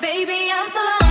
Baby, I'm so long.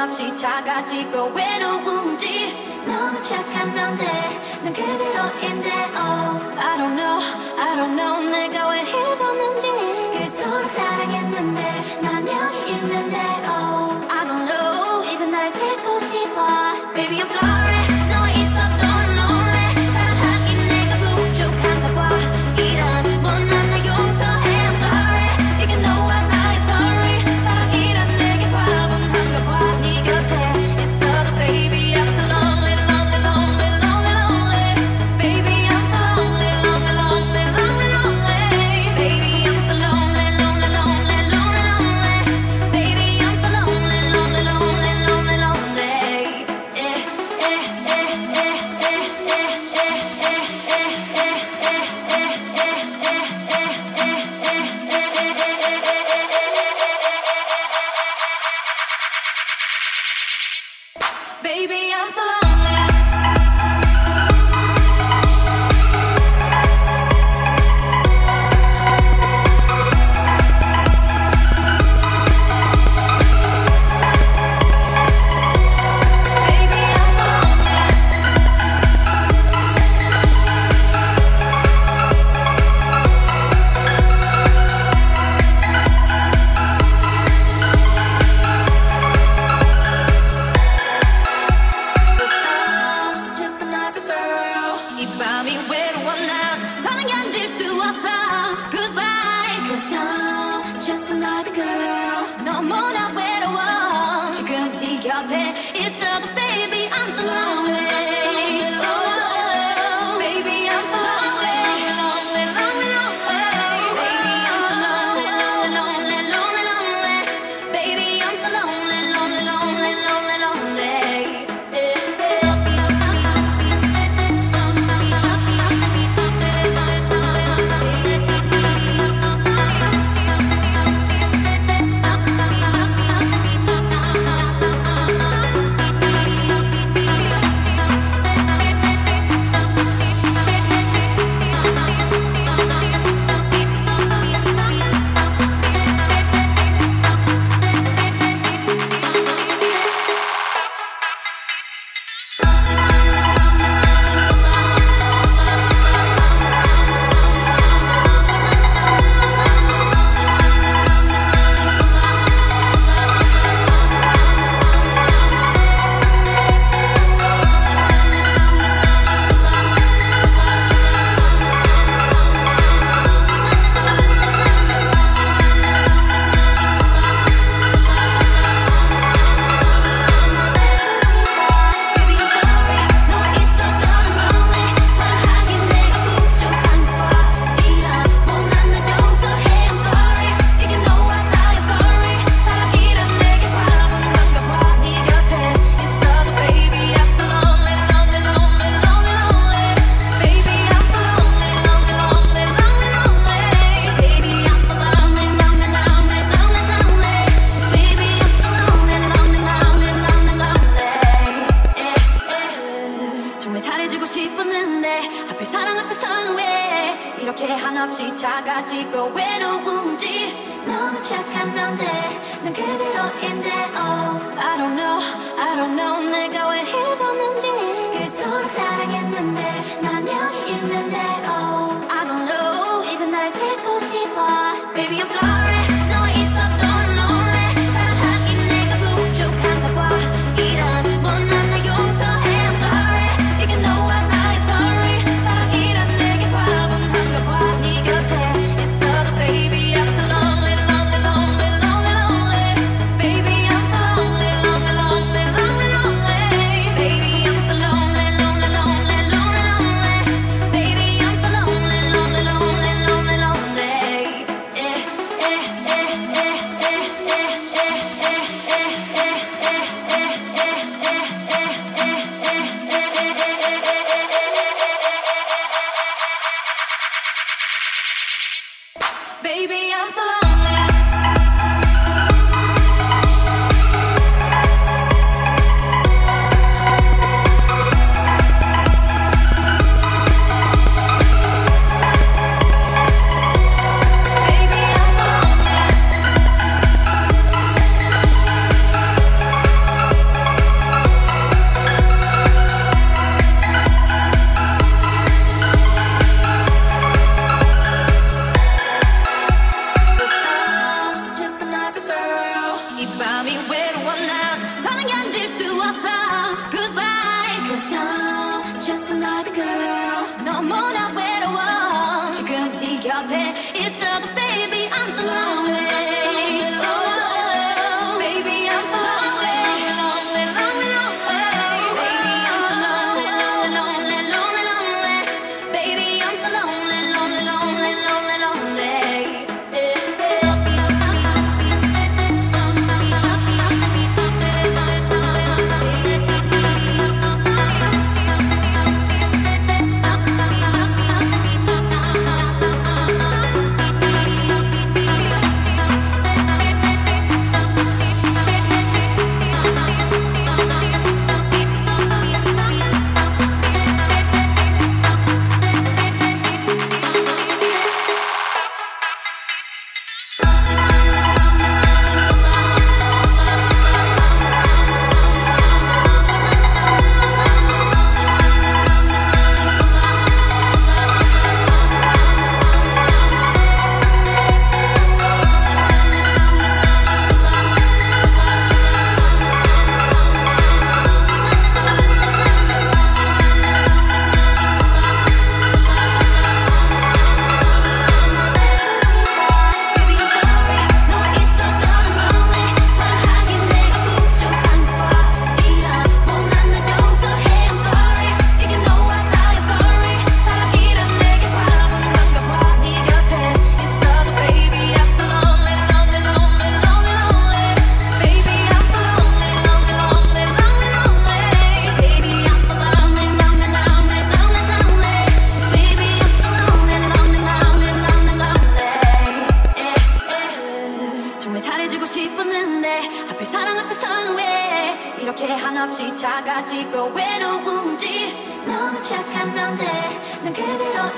없이 작아지고 외로운지 너무 착한 건데 난 그대로인데 oh I don't know I don't know. 내가 왜 just another girl. No more. 정말 잘해주고 싶었는데 하필 사랑 앞에선 왜 이렇게 한없이 작아지고 외로운지 너무 착한 건데 난 그대로인데 oh I don't know I don't know 내가 왜 이러는지. 그토록 사랑했는데 난 여기 있는데 oh I don't know. 이제 날 찾고 싶어. Baby I'm sorry.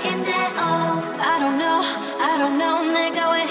in there. Oh, I don't know, I don't know, 내가 왜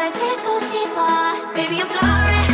know 이제 날 찾고 싶어 Baby I'm sorry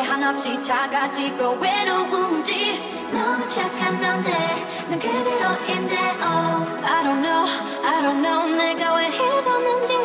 한없이 작아지고 외로운지 너무 착한 건데 난 그대로인데 oh I don't know I don't know. 내가 왜 이러는지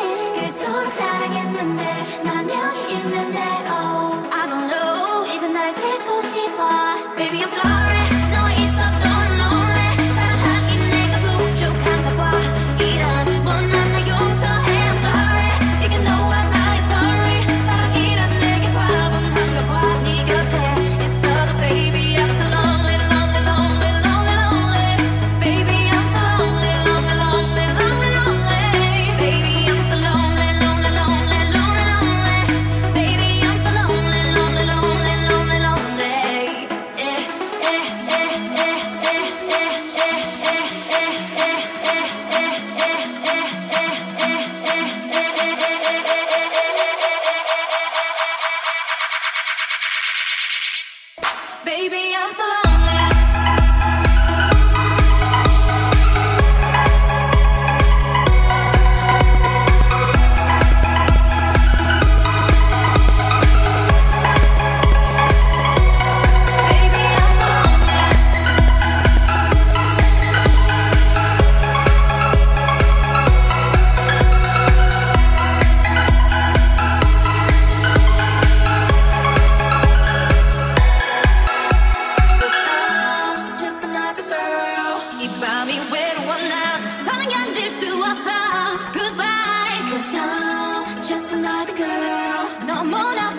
girl, no more. No